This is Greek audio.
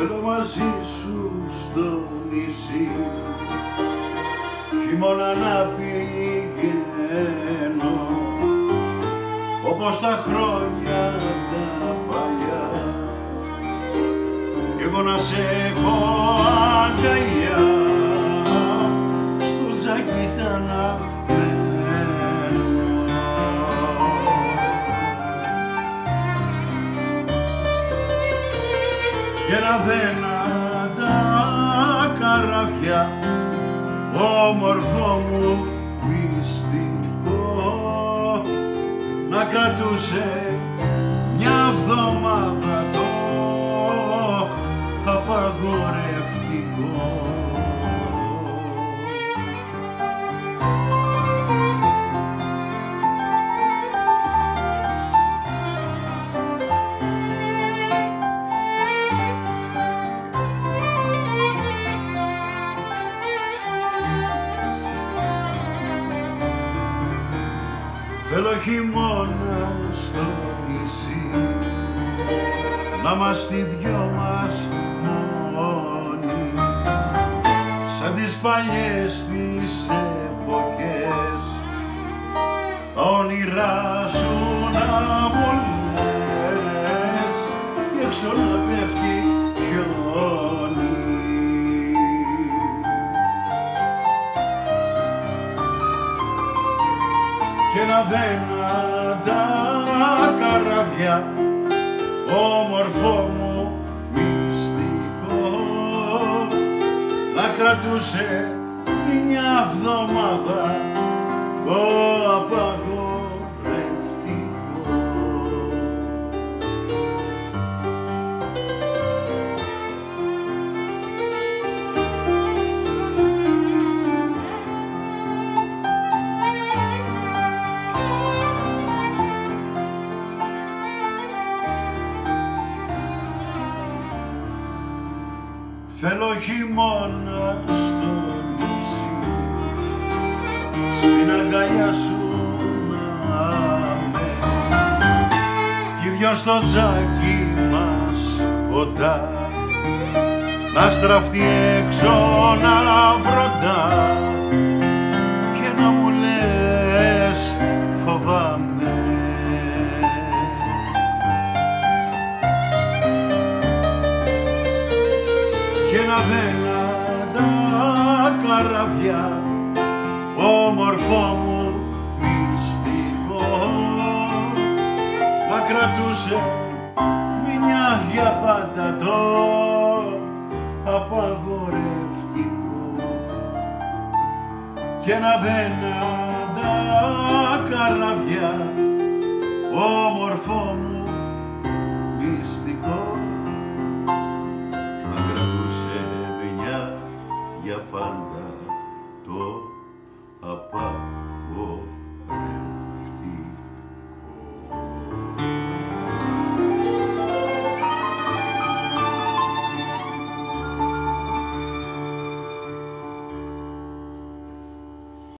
θέλω μαζί σου στο νησί. Χειμώνα να πηγαίνω όπως τα χρόνια τα παλιά. Κι εγώ να σε έχω αγκαλιά. Και να δένα τα καραβιά όμορφο μου μυστικό να κρατούσε μια βδομάδα το απαγορευτικό. Θέλω χειμώνα στο νησί. Να είμαστε οι δυο μας μόνοι. Σαν τις παλιές τις εποχές. Τα όνειρά σου να μου λες. Και έξω να πέφτει χιόνι και να δένα τα καραβιά όμορφο μου μυστικό. Να κρατούσε μια βδομάδα Θέλω χειμώνα στο νησί. Στην αγκαλιά σου να με κι οι δυο στο τζάκι μας κοντά. Να στραφτεί έξω να βροντά και να δένα τα καραβιά όμορφο μου μυστικό. Να κρατούσε μια για πάντα το απαγορευτικό. Και να δένα τα καραβιά όμορφο μου μυστικό να